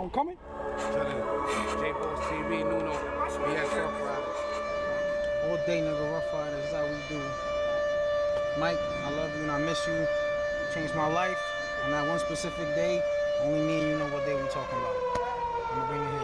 I'm coming? TV. All day, nigga, Ruff Ryders, is how we do. Mike, I love you and I miss you. You changed my life. On that one specific day, only me and you know what day we talking about. I'm gonna bring it here.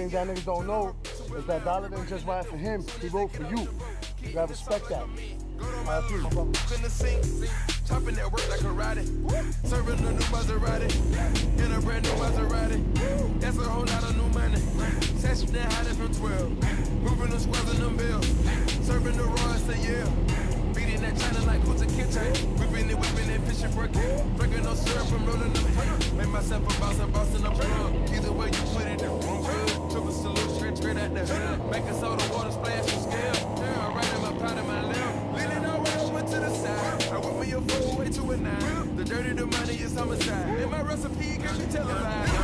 A things that niggas don't know is that Dollar didn't just ride for him. He wrote for you. You gotta respect that. In chopping that work like a Roddy, serving a new Maserati, in a brand new Maserati. That's a whole lot of new money. Session and hiding from 12, moving the squares in them bills, serving the raw a year. Beating that China like Kunta Kinte, whipping it, whipping it, fishing for a kick, drinking no syrup from rolling them. Make myself a boss, I'm bossing up plug. Either way you put it, straight out the hood. Making soda water splash from scale. I'm riding my pot in my lip. Leaning all way over to the side. I whip me a four way to a nine. The dirty, the money is homicide. And my recipe can be televised.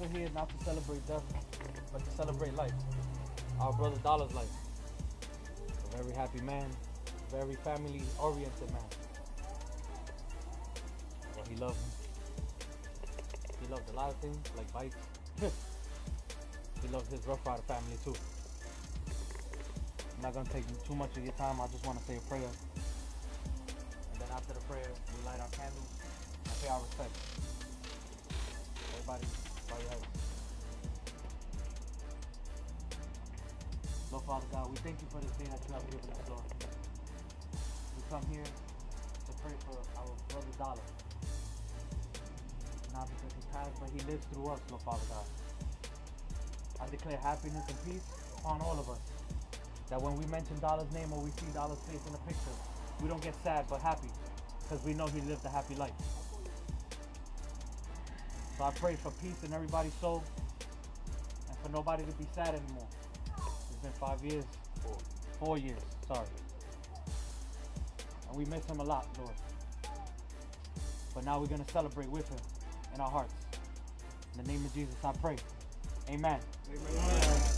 We gather here not to celebrate death, but to celebrate life. Our brother Dollar's life. A very happy man, very family oriented man. Well, he loved he loved a lot of things, like bikes. he loved his Ruff Ryder family too. I'm not gonna take too much of your time, I just wanna say a prayer. And then after the prayer, we light our candles and pay our respects. Everybody, Lord Father God, we thank you for this day that you have given us, Lord. We come here to pray for our brother Dollar. Not because he passed, but he lives through us, Lord Father God. I declare happiness and peace upon all of us. That when we mention Dollar's name or we see Dollar's face in a picture, we don't get sad but happy because we know he lived a happy life. So I pray for peace in everybody's soul and for nobody to be sad anymore. It's been five years, four, four years, sorry. And we miss him a lot, Lord. But now we're going to celebrate with him in our hearts. In the name of Jesus, I pray. Amen. Love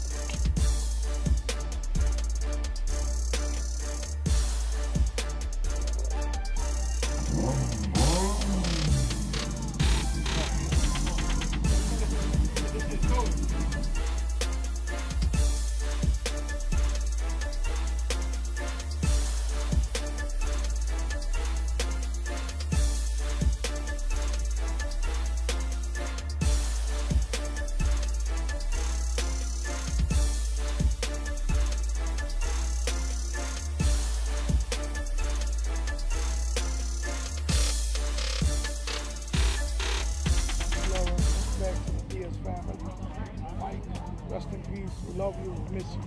love you. Miss you.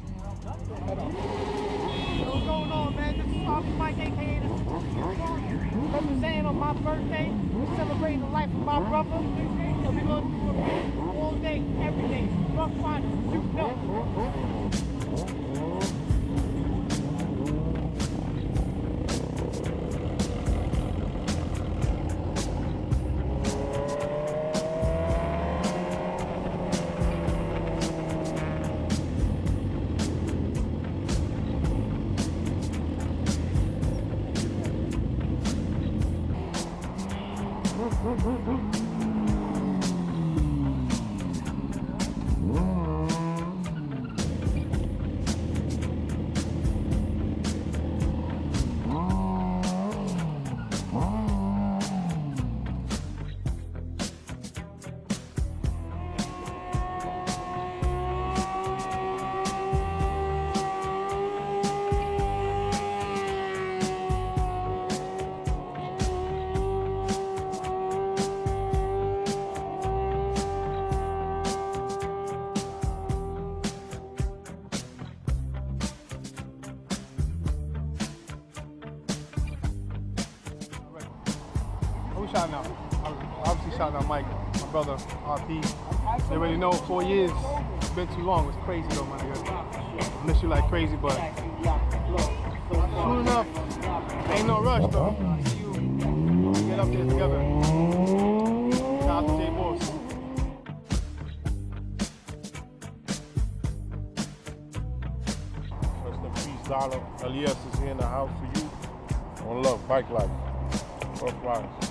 What's going on, man? This is Officer Mike, aka the representing on my birthday, celebrating the life of my brother. So we're gonna do it all day, every day. Ruff Ryders, Mm-hmm. Shouting out? Obviously shouting out Mike, my brother, RP. They already know four years. It's been too long. It's crazy though, my nigga. I miss you like crazy, but soon enough, ain't no rush though. Get up there together. Shout out to Jay Boss. Rest in peace, Dollar. Elias is here in the house for you. One love, bike life. Ruff Ryders.